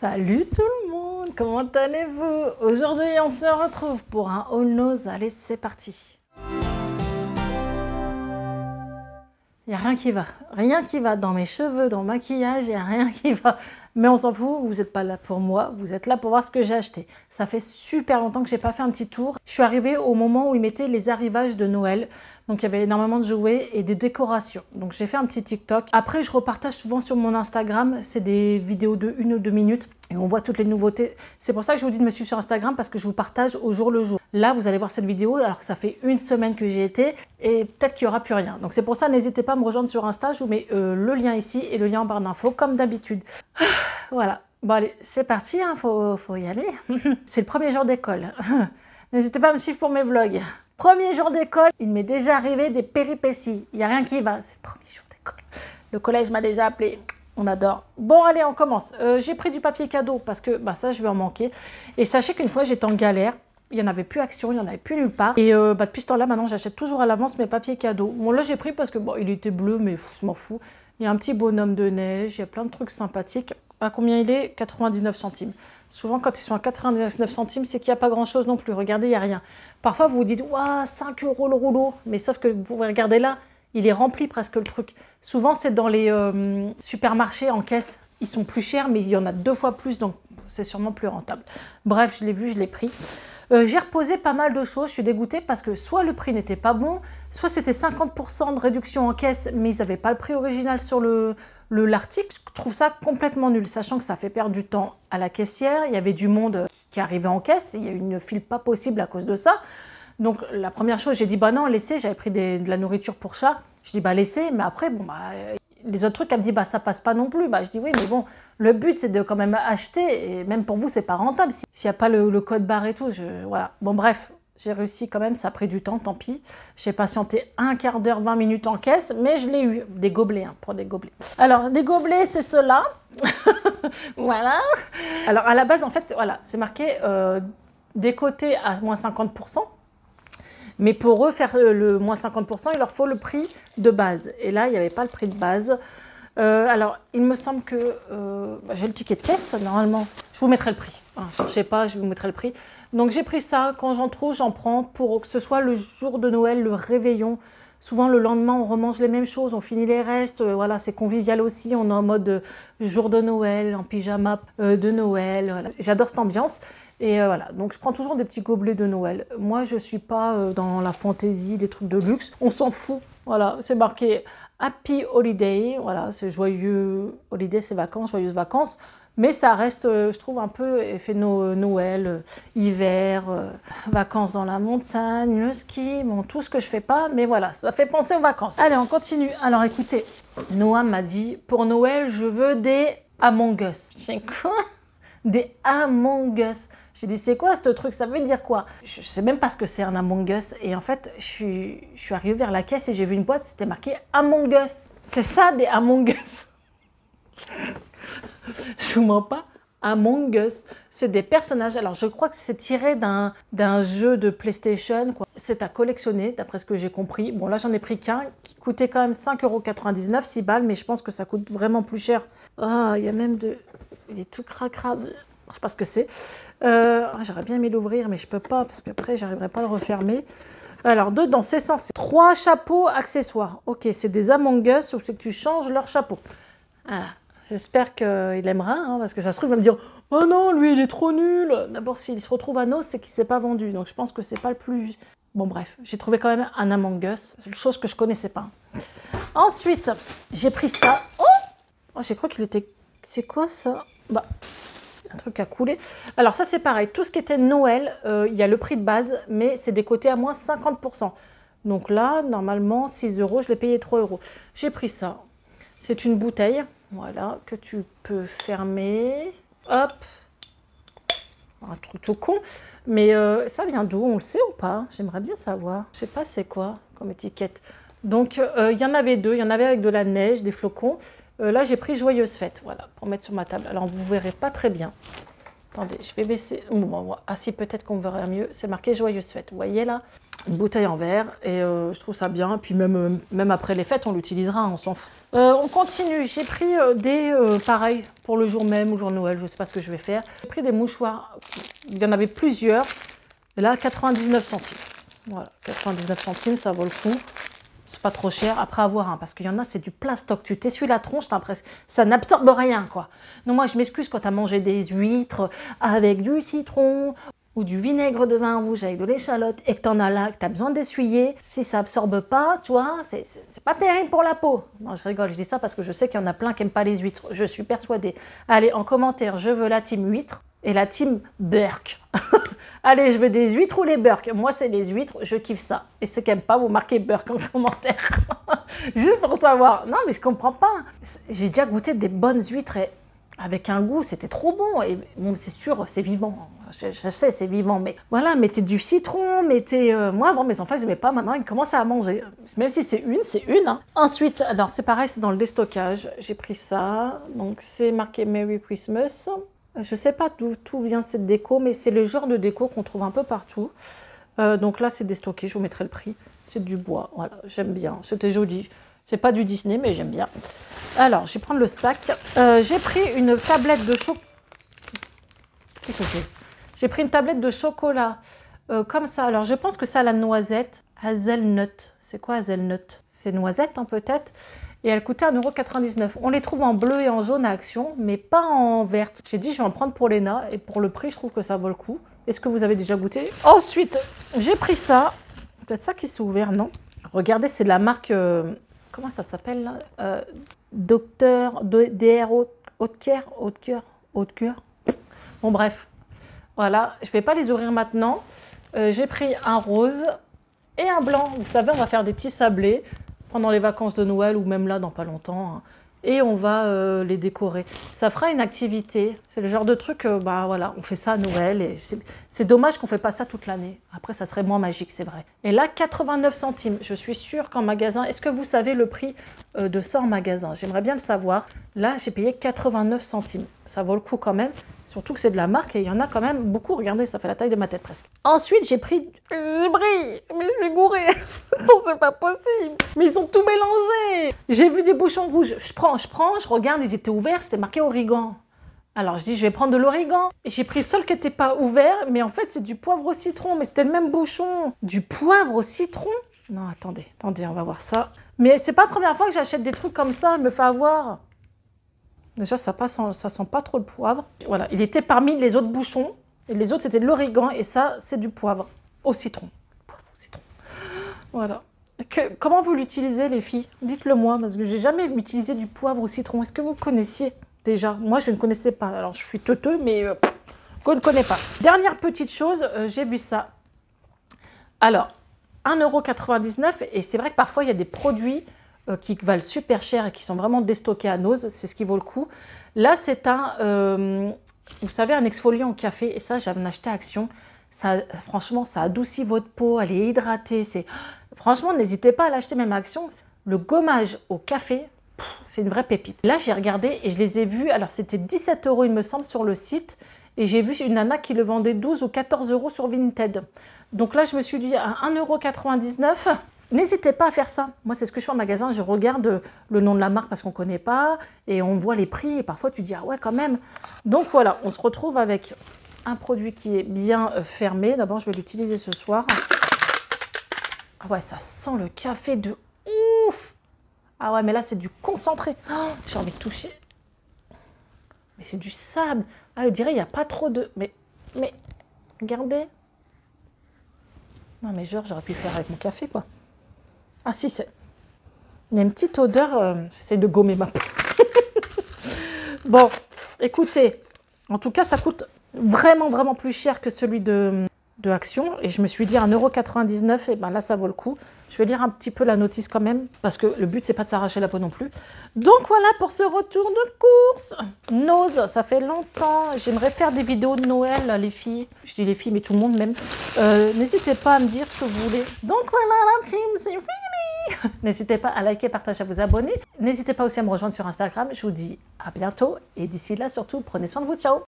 Salut tout le monde, comment allez-vous? Aujourd'hui on se retrouve pour un All Nose, allez c'est parti Il n'y a rien qui va, rien qui va dans mes cheveux, dans le maquillage, il a rien qui va. Mais on s'en fout, vous n'êtes pas là pour moi, vous êtes là pour voir ce que j'ai acheté. Ça fait super longtemps que j'ai pas fait un petit tour. Je suis arrivée au moment où ils mettaient les arrivages de Noël. Donc il y avait énormément de jouets et des décorations. Donc j'ai fait un petit TikTok. Après je repartage souvent sur mon Instagram. C'est des vidéos de une ou deux minutes et on voit toutes les nouveautés. C'est pour ça que je vous dis de me suivre sur Instagram parce que je vous partage au jour le jour. Là vous allez voir cette vidéo alors que ça fait une semaine que j'y étais et peut-être qu'il n'y aura plus rien. Donc c'est pour ça n'hésitez pas à me rejoindre sur Insta. Je vous mets euh, le lien ici et le lien en barre d'infos comme d'habitude. voilà. Bon allez, c'est parti, hein. faut, faut y aller. c'est le premier jour d'école. N'hésitez pas à me suivre pour mes vlogs. Premier jour d'école, il m'est déjà arrivé des péripéties. Il n'y a rien qui va. C'est le premier jour d'école. Le collège m'a déjà appelé. On adore. Bon, allez, on commence. Euh, j'ai pris du papier cadeau parce que bah, ça, je vais en manquer. Et sachez qu'une fois, j'étais en galère. Il n'y en avait plus action, il n'y en avait plus nulle part. Et euh, bah, depuis ce temps-là, maintenant, j'achète toujours à l'avance mes papiers cadeaux. Bon, là, j'ai pris parce que bon, il était bleu, mais je m'en fous. Il y a un petit bonhomme de neige, il y a plein de trucs sympathiques. Combien il est 99 centimes. Souvent, quand ils sont à 99 centimes, c'est qu'il n'y a pas grand-chose non plus. Regardez, il n'y a rien. Parfois, vous vous dites, waouh, 5 euros le rouleau. Mais sauf que vous pouvez regarder là, il est rempli presque le truc. Souvent, c'est dans les euh, supermarchés en caisse. Ils sont plus chers, mais il y en a deux fois plus, donc c'est sûrement plus rentable. Bref, je l'ai vu, je l'ai pris. Euh, j'ai reposé pas mal de choses, je suis dégoûtée parce que soit le prix n'était pas bon, soit c'était 50% de réduction en caisse, mais ils n'avaient pas le prix original sur le, l'article, je trouve ça complètement nul, sachant que ça fait perdre du temps à la caissière. Il y avait du monde qui arrivait en caisse, il y a eu une file pas possible à cause de ça. Donc la première chose, j'ai dit bah non, laissez, j'avais pris de la nourriture pour chat. Je dis bah laissez, mais après, bon, bah, les autres trucs, elle me dit bah ça passe pas non plus. Bah, je dis oui, mais bon, le but c'est de quand même acheter, et même pour vous, c'est pas rentable. S'il n'y a pas le, code barre et tout, voilà. Bon, bref, j'ai réussi quand même, ça a pris du temps, tant pis. J'ai patienté un quart d'heure, 20 minutes en caisse, mais je l'ai eu. Des gobelets, hein, pour des gobelets. Alors, des gobelets, c'est cela. voilà. Alors, à la base, en fait, voilà, c'est marqué euh, des côtés à moins 50%. Mais pour eux, faire le moins 50%, il leur faut le prix de base. Et là, il n'y avait pas le prix de base. Euh, alors, il me semble que euh, bah, j'ai le ticket de caisse, normalement. Je vous mettrai le prix. Ne cherchez pas, je vous mettrai le prix. Donc j'ai pris ça, quand j'en trouve, j'en prends pour que ce soit le jour de Noël, le réveillon. Souvent le lendemain, on remange les mêmes choses, on finit les restes. Euh, voilà, c'est convivial aussi. On est en mode jour de Noël, en pyjama de Noël. J'adore cette ambiance. Et voilà, donc je prends toujours des petits gobelets de Noël. Moi, je suis pas dans la fantaisie, des trucs de luxe. On s'en fout. Voilà, c'est marqué Happy Holiday. Voilà, c'est joyeux. Holiday, c'est vacances, joyeuses vacances. Mais ça reste, euh, je trouve, un peu effet Noël, euh, hiver, euh, vacances dans la montagne, le ski, bon, tout ce que je fais pas, mais voilà, ça fait penser aux vacances. Allez, on continue. Alors écoutez, Noam m'a dit, pour Noël, je veux des Among Us. J'ai quoi? Des Among Us. J'ai dit, c'est quoi ce truc? Ça veut dire quoi? Je sais même pas ce que c'est un Among Us. Et en fait, je suis, je arrivée vers la caisse et j'ai vu une boîte, c'était marqué Among Us. C'est ça des Among Us. je vous mens pas, Among Us. C'est des personnages. Alors, je crois que c'est tiré d'un jeu de PlayStation. C'est à collectionner, d'après ce que j'ai compris. Bon, là, j'en ai pris qu'un qui coûtait quand même 5,99€, 6 balles, mais je pense que ça coûte vraiment plus cher. Ah, il y a même de. Il est tout cracra. Je sais pas ce que c'est. Euh, ah, j'aurais bien aimé l'ouvrir, mais je peux pas parce qu'après, j'arriverai pas à le refermer. Alors, dedans, c'est censé. Trois chapeaux accessoires. Ok, c'est des Among Us ou c'est que tu changes leur chapeau. Ah, J'espère qu'il aimera, hein, parce que ça se trouve, il va me dire Oh non, lui, il est trop nul D'abord, s'il se retrouve à Nos, c'est qu'il ne s'est pas vendu. Donc, je pense que c'est pas le plus. Bon, bref, j'ai trouvé quand même un Among Us, chose que je connaissais pas. Ensuite, j'ai pris ça. Oh, oh J'ai cru qu'il était. C'est quoi ça? Bah, un truc à couler. Alors, ça, c'est pareil. Tout ce qui était Noël, euh, il y a le prix de base, mais c'est des côtés à moins 50%. Donc là, normalement, 6 euros, je l'ai payé 3 euros. J'ai pris ça. C'est une bouteille. Voilà, que tu peux fermer. Hop. Un truc tout con. Mais euh, ça vient d'où? On le sait ou pas? J'aimerais bien savoir. Je sais pas c'est quoi comme étiquette. Donc, euh, il y en avait deux. Il y en avait avec de la neige, des flocons. Euh, là, j'ai pris Joyeuse Fête, voilà, pour mettre sur ma table. Alors, vous verrez pas très bien. Attendez, je vais baisser. Ah si, peut-être qu'on verra mieux. C'est marqué Joyeuse Fête. Vous voyez là une bouteille en verre et euh, je trouve ça bien. Puis même, euh, même après les fêtes, on l'utilisera, on s'en fout. Euh, on continue. J'ai pris des, pareil, pour le jour même, ou jour de Noël, je ne sais pas ce que je vais faire. J'ai pris des mouchoirs. Il y en avait plusieurs. Là, 99 centimes. Voilà, 99 centimes, ça vaut le coup. C'est pas trop cher. Après avoir un, parce qu'il y en a, c'est du plastoc. Tu t'essuies la tronche, ça n'absorbe rien, quoi. Non, moi, je m'excuse quand tu as mangé des huîtres avec du citron ou du vinaigre de vin rouge avec de l'échalote et que tu en as là, que tu as besoin d'essuyer, si ça absorbe pas, tu vois, c'est pas terrible pour la peau. Non, je rigole, je dis ça parce que je sais qu'il y en a plein qui n'aiment pas les huîtres. Je suis persuadée. Allez, en commentaire, je veux la team huître et la team burk. Allez, je veux des huîtres ou les burks? Moi, c'est les huîtres, je kiffe ça. Et ceux qui n'aiment pas, vous marquez burk en commentaire. Juste pour savoir. Non, mais je comprends pas. J'ai déjà goûté des bonnes huîtres et avec un goût, c'était trop bon. Et bon, c'est sûr, c'est vivant. Je, sais, c'est vivant, mais voilà, mettez du citron, mettez. Euh, moi, avant, mes enfants, ils n'aimaient pas. Maintenant, ils commencent à manger. Même si c'est une, c'est une. Hein. Ensuite, alors c'est pareil, c'est dans le déstockage. J'ai pris ça. Donc, c'est marqué Merry Christmas. Je sais pas d'où vient cette déco, mais c'est le genre de déco qu'on trouve un peu partout. Euh, donc là, c'est déstocké. Je vous mettrai le prix. C'est du bois. Voilà, j'aime bien. C'était joli. C'est pas du Disney, mais j'aime bien. Alors, je vais prendre le sac. Euh, j'ai pris une tablette de chocolat. J'ai pris une tablette de chocolat comme ça. Alors, je pense que ça, la noisette, hazelnut. C'est quoi hazelnut? C'est noisette, hein, peut-être. Et elle coûtait 1,99€. On les trouve en bleu et en jaune à Action, mais pas en verte. J'ai dit, je vais en prendre pour Lena. Et pour le prix, je trouve que ça vaut le coup. Est-ce que vous avez déjà goûté? Ensuite, j'ai pris ça. Peut-être ça qui s'est ouvert, non? Regardez, c'est de la marque... Euh, comment ça s'appelle euh, Docteur DR Haute-Cœur Haute-Cœur Haute-Cœur Bon bref, voilà, je ne vais pas les ouvrir maintenant. Euh, j'ai pris un rose et un blanc. Vous savez, on va faire des petits sablés pendant les vacances de Noël ou même là dans pas longtemps. Hein et on va euh, les décorer. Ça fera une activité. C'est le genre de truc, euh, bah voilà, on fait ça à Noël et c'est dommage qu'on ne fait pas ça toute l'année. Après, ça serait moins magique, c'est vrai. Et là, 89 centimes. Je suis sûre qu'en magasin, est-ce que vous savez le prix euh, de ça en magasin? J'aimerais bien le savoir. Là, j'ai payé 89 centimes. Ça vaut le coup quand même. Surtout que c'est de la marque et il y en a quand même beaucoup. Regardez, ça fait la taille de ma tête presque. Ensuite, j'ai pris... J'ai pris... Mais je vais gourer C'est pas possible Mais ils sont tout mélangés J'ai vu des bouchons rouges. Je prends, je prends, je regarde, ils étaient ouverts, c'était marqué origan. Alors je dis, je vais prendre de l'origan. J'ai pris seul qui n'était pas ouvert, mais en fait, c'est du poivre au citron. Mais c'était le même bouchon. Du poivre au citron? Non, attendez, attendez, on va voir ça. Mais c'est pas la première fois que j'achète des trucs comme ça, je me fais avoir. Déjà, ça, passe ça sent pas trop le poivre. Voilà, il était parmi les autres bouchons. Et les autres, c'était de l'origan. Et ça, c'est du poivre au citron. Poivre citron. Voilà. comment vous l'utilisez, les filles? Dites-le moi, parce que j'ai jamais utilisé du poivre au citron. Est-ce que vous connaissiez déjà? Moi, je ne connaissais pas. Alors, je suis teuteux, mais euh, je ne connais pas. Dernière petite chose, euh, j'ai vu ça. Alors, 1,99€. Et c'est vrai que parfois, il y a des produits euh, qui valent super cher et qui sont vraiment déstockés à nose, c'est ce qui vaut le coup. Là, c'est un, euh, vous savez, un exfoliant café, et ça, j'avais acheté à Action. Ça, franchement, ça adoucit votre peau, elle est hydratée. C'est Franchement, n'hésitez pas à l'acheter même à Action. Le gommage au café, c'est une vraie pépite. Là, j'ai regardé et je les ai vus. Alors, c'était 17 euros, il me semble, sur le site. Et j'ai vu une nana qui le vendait 12 ou 14 euros sur Vinted. Donc là, je me suis dit, à 1,99 euros, N'hésitez pas à faire ça. Moi, c'est ce que je fais en magasin. Je regarde le nom de la marque parce qu'on ne connaît pas et on voit les prix. Et parfois, tu dis, ah ouais, quand même. Donc voilà, on se retrouve avec un produit qui est bien euh, fermé. D'abord, je vais l'utiliser ce soir. Ah ouais, ça sent le café de ouf. Ah ouais, mais là, c'est du concentré. Oh, j'ai envie de toucher. Mais c'est du sable. Ah, je dirais, il n'y a pas trop de... Mais, mais, regardez. Non, mais genre, j'aurais pu faire avec mon café, quoi. Ah si, c'est... Il y a une petite odeur, euh, j'essaie de gommer ma peau. bon, écoutez, en tout cas, ça coûte vraiment, vraiment plus cher que celui de, de Action. Et je me suis dit, 1,99€, et ben là, ça vaut le coup. Je vais lire un petit peu la notice quand même, parce que le but, c'est pas de s'arracher la peau non plus. Donc voilà pour ce retour de course. Nose, ça fait longtemps. J'aimerais faire des vidéos de Noël, les filles. Je dis les filles, mais tout le monde même. Euh, n'hésitez pas à me dire ce que vous voulez. Donc voilà la team, c'est N'hésitez pas à liker, partager, à vous abonner. N'hésitez pas aussi à me rejoindre sur Instagram. Je vous dis à bientôt. Et d'ici là, surtout, prenez soin de vous. Ciao